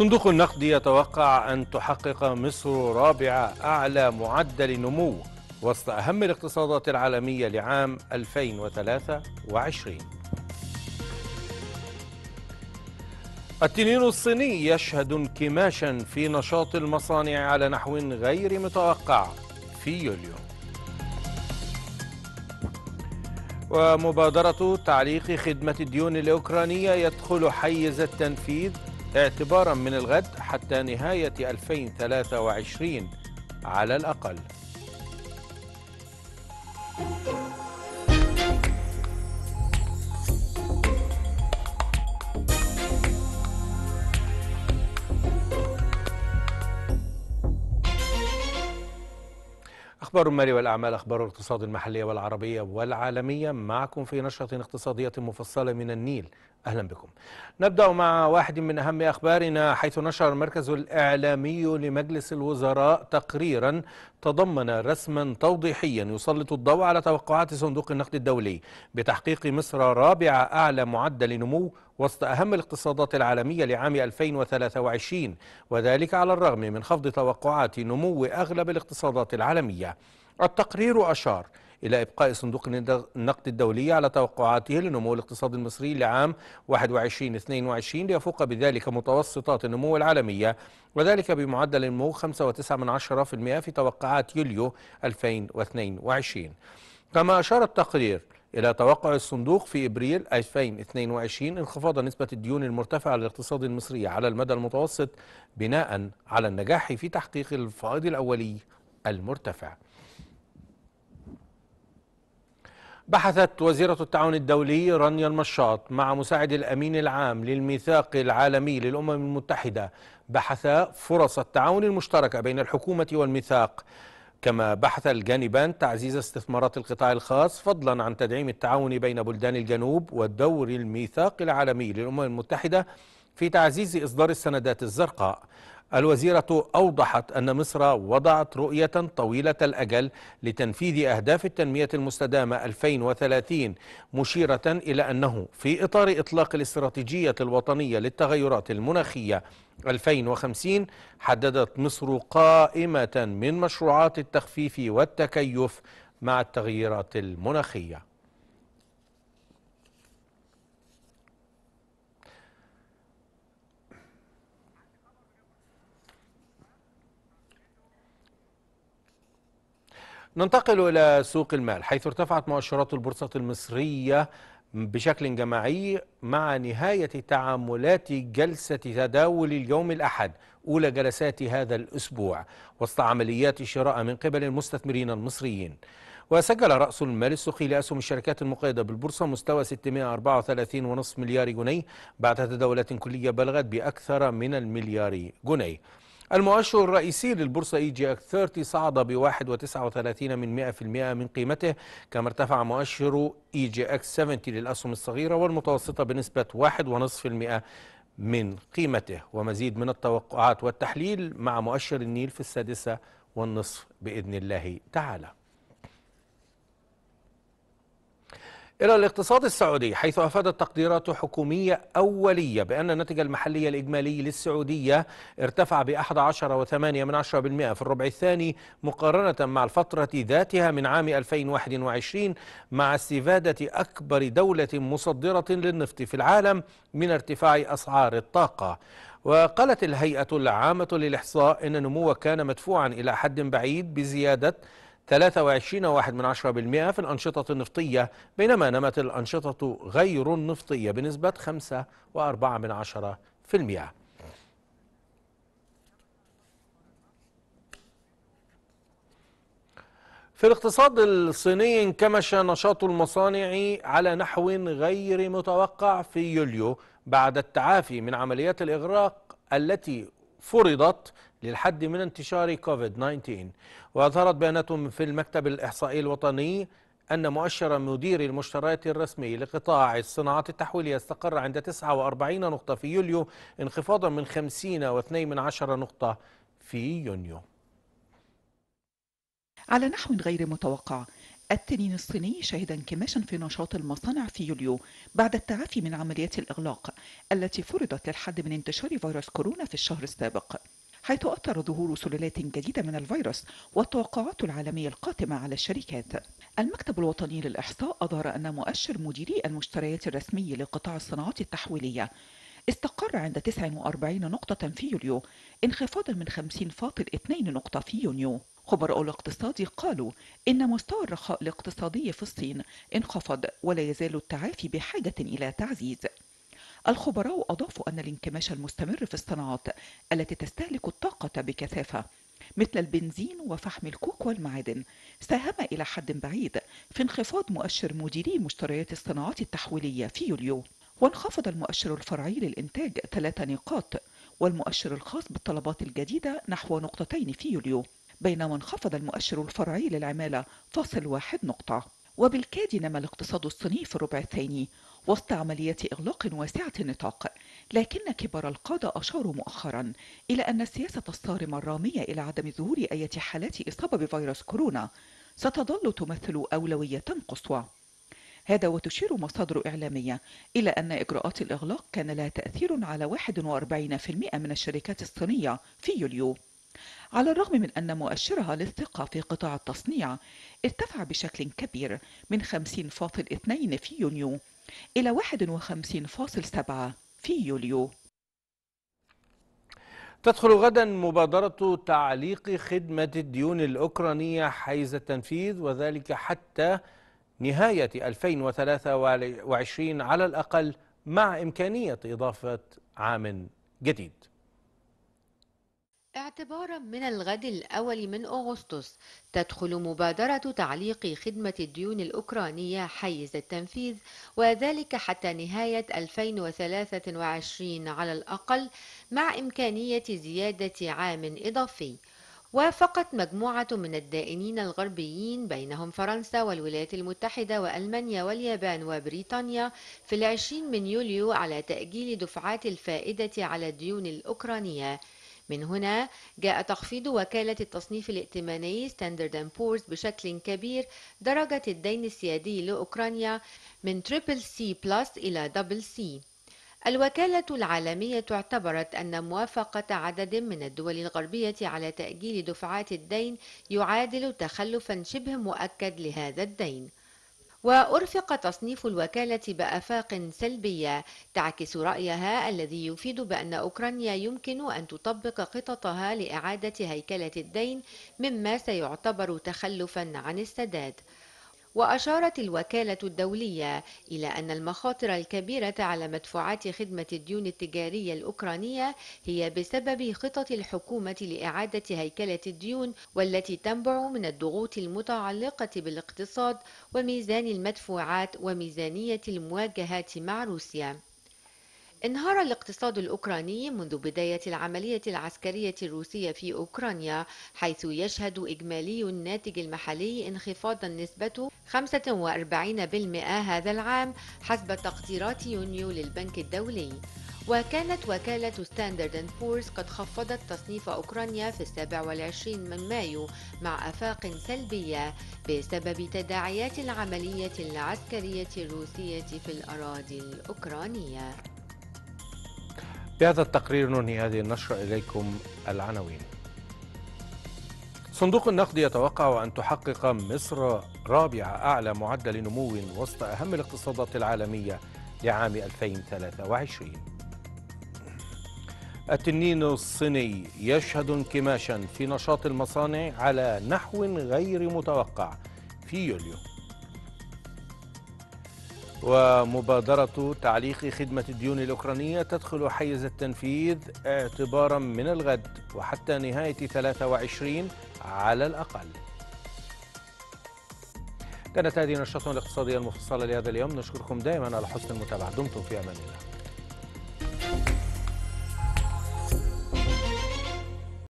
صندوق النقد يتوقع أن تحقق مصر رابع أعلى معدل نمو وسط أهم الاقتصادات العالمية لعام 2023 التنين الصيني يشهد انكماشا في نشاط المصانع على نحو غير متوقع في يوليو. ومبادرة تعليق خدمة الديون الأوكرانية يدخل حيز التنفيذ اعتبارا من الغد حتى نهاية 2023 على الأقل. أخبار المال والأعمال أخبار الاقتصاد المحلية والعربية والعالمية. معكم في نشرة اقتصادية مفصلة من النيل أهلا بكم. نبدأ مع واحد من أهم أخبارنا حيث نشر المركز الإعلامي لمجلس الوزراء تقريرا تضمن رسما توضيحيا يسلط الضوء على توقعات صندوق النقد الدولي بتحقيق مصر رابع أعلى معدل نمو وسط أهم الاقتصادات العالمية لعام 2023 وذلك على الرغم من خفض توقعات نمو أغلب الاقتصادات العالمية. التقرير أشار إلى إبقاء صندوق النقد الدولي على توقعاته لنمو الاقتصاد المصري لعام 21-22 ليفوق بذلك متوسطات النمو العالمية وذلك بمعدل نمو 5.9% في توقعات يوليو 2022 كما أشار التقرير إلى توقع الصندوق في إبريل 2022 انخفاض نسبة الديون المرتفعة للاقتصاد المصري على المدى المتوسط بناء على النجاح في تحقيق الفائض الأولي المرتفع. بحثت وزيرة التعاون الدولي رانيا المشاط مع مساعد الأمين العام للميثاق العالمي للأمم المتحدة بحث فرص التعاون المشتركة بين الحكومة والميثاق. كما بحث الجانبان تعزيز استثمارات القطاع الخاص فضلا عن تدعيم التعاون بين بلدان الجنوب ودور الميثاق العالمي للأمم المتحدة في تعزيز إصدار السندات الزرقاء. الوزيرة أوضحت أن مصر وضعت رؤية طويلة الأجل لتنفيذ أهداف التنمية المستدامة 2030 مشيرة إلى أنه في إطار إطلاق الاستراتيجية الوطنية للتغيرات المناخية 2050 حددت مصر قائمة من مشروعات التخفيف والتكيف مع التغييرات المناخية. ننتقل إلى سوق المال حيث ارتفعت مؤشرات البورصة المصرية بشكل جماعي مع نهاية تعاملات جلسة تداول اليوم الأحد أولى جلسات هذا الأسبوع وسط عمليات شراء من قبل المستثمرين المصريين. وسجل رأس المال السوقي لأسهم الشركات المقيدة بالبورصة مستوى 634.5 مليار جنيه بعد تداولات كلية بلغت بأكثر من المليار جنيه. المؤشر الرئيسي للبورصة EGX 30 صعد ب 1.39 من 100% من قيمته كما ارتفع مؤشر EGX 70 للأسهم الصغيرة والمتوسطة بنسبة 1.5% من قيمته. ومزيد من التوقعات والتحليل مع مؤشر النيل في السادسة والنصف بإذن الله تعالى. إلى الاقتصاد السعودي حيث أفادت تقديرات حكومية أولية بأن الناتج المحلي الإجمالي للسعودية ارتفع ب 11.8% في الربع الثاني مقارنة مع الفترة ذاتها من عام 2021 مع استفادة أكبر دولة مصدرة للنفط في العالم من ارتفاع أسعار الطاقة. وقالت الهيئة العامة للإحصاء إن النمو كان مدفوعا إلى حد بعيد بزيادة 23.1% في الأنشطة النفطية بينما نمت الأنشطة غير النفطية بنسبة 5.4% في الاقتصاد الصيني انكمش نشاط المصانع على نحو غير متوقع في يوليو بعد التعافي من عمليات الإغراق التي فرضت للحد من انتشار كوفيد 19 وأظهرت بيانات في المكتب الإحصائي الوطني أن مؤشر مدير المشتريات الرسمي لقطاع الصناعات التحويلية استقر عند 49 نقطة في يوليو انخفاضا من 50.2 نقطة في يونيو. على نحو غير متوقع التنين الصيني شهد انكماشا في نشاط المصانع في يوليو بعد التعافي من عمليات الإغلاق التي فرضت للحد من انتشار فيروس كورونا في الشهر السابق. حيث أثر ظهور سلالات جديدة من الفيروس والتوقعات العالمية القاتمة على الشركات. المكتب الوطني للإحصاء أظهر أن مؤشر مديري المشتريات الرسمي لقطاع الصناعات التحويلية استقر عند 49 نقطة في يوليو انخفاضا من 50.2 نقطة في يونيو. خبراء الاقتصاد قالوا إن مستوى الرخاء الاقتصادي في الصين انخفض ولا يزال التعافي بحاجة إلى تعزيز. الخبراء أضافوا أن الانكماش المستمر في الصناعات التي تستهلك الطاقة بكثافة مثل البنزين وفحم الكوك والمعادن ساهم إلى حد بعيد في انخفاض مؤشر مديري مشتريات الصناعات التحويلية في يوليو. وانخفض المؤشر الفرعي للإنتاج ثلاث نقاط والمؤشر الخاص بالطلبات الجديدة نحو نقطتين في يوليو. بينما انخفض المؤشر الفرعي للعمالة فاصل واحد نقطة. وبالكاد نما الاقتصاد الصيني في الربع الثاني وسط عمليات إغلاق واسعة النطاق لكن كبار القادة أشاروا مؤخرا إلى أن السياسة الصارمة الرامية إلى عدم ظهور أي حالات إصابة بفيروس كورونا ستظل تمثل أولوية قصوى. هذا وتشير مصادر إعلامية إلى أن إجراءات الإغلاق كان لها تأثير على 41% من الشركات الصينية في يوليو. على الرغم من أن مؤشرها للثقة في قطاع التصنيع ارتفع بشكل كبير من 50.2 في يونيو إلى 51.7 في يوليو. تدخل غدا مبادرة تعليق خدمة الديون الأوكرانية حيز التنفيذ وذلك حتى نهاية 2023 على الأقل مع إمكانية إضافة عام جديد. اعتبارا من الغد الأول من أغسطس تدخل مبادرة تعليق خدمة الديون الأوكرانية حيز التنفيذ وذلك حتى نهاية 2023 على الأقل مع إمكانية زيادة عام إضافي. وافقت مجموعة من الدائنين الغربيين بينهم فرنسا والولايات المتحدة وألمانيا واليابان وبريطانيا في العشرين من يوليو على تأجيل دفعات الفائدة على الديون الأوكرانية. من هنا جاء تخفيض وكالة التصنيف الائتماني ستاندرد بورز بشكل كبير درجة الدين السيادي لأوكرانيا من triple C plus إلى double C الوكالة العالمية اعتبرت أن موافقة عدد من الدول الغربية على تأجيل دفعات الدين يعادل تخلفا شبه مؤكد لهذا الدين. وأرفق تصنيف الوكالة بآفاق سلبية. تعكس رأيها الذي يفيد بأن أوكرانيا يمكن أن تطبق خططها لإعادة هيكلة الدين مما سيعتبر تخلفا عن السداد وأشارت الوكالة الدولية إلى أن المخاطر الكبيرة على مدفوعات خدمة الديون التجارية الأوكرانية هي بسبب خطط الحكومة لإعادة هيكلة الديون والتي تنبع من الضغوط المتعلقة بالاقتصاد وميزان المدفوعات وميزانية المواجهات مع روسيا. انهار الاقتصاد الأوكراني منذ بداية العملية العسكرية الروسية في أوكرانيا حيث يشهد إجمالي الناتج المحلي انخفاضا نسبته 45% هذا العام حسب تقديرات يونيو للبنك الدولي. وكانت وكالة ستاندرد بورز قد خفضت تصنيف أوكرانيا في السابع والعشرين من مايو مع أفاق سلبية بسبب تداعيات العملية العسكرية الروسية في الأراضي الأوكرانية. بهذا التقرير ننهي هذه النشرة إليكم العناوين. صندوق النقد يتوقع أن تحقق مصر رابع أعلى معدل نمو وسط أهم الاقتصادات العالمية لعام 2023 التنين الصيني يشهد انكماشا في نشاط المصانع على نحو غير متوقع في يوليو. ومبادرة تعليق خدمة الديون الأوكرانية تدخل حيز التنفيذ اعتبارا من الغد وحتى نهاية 23 على الأقل. كانت هذه نشرتنا الاقتصادية المفصلة لهذا اليوم. نشكركم دائما على حسن المتابعة. دمتم في أمان الله.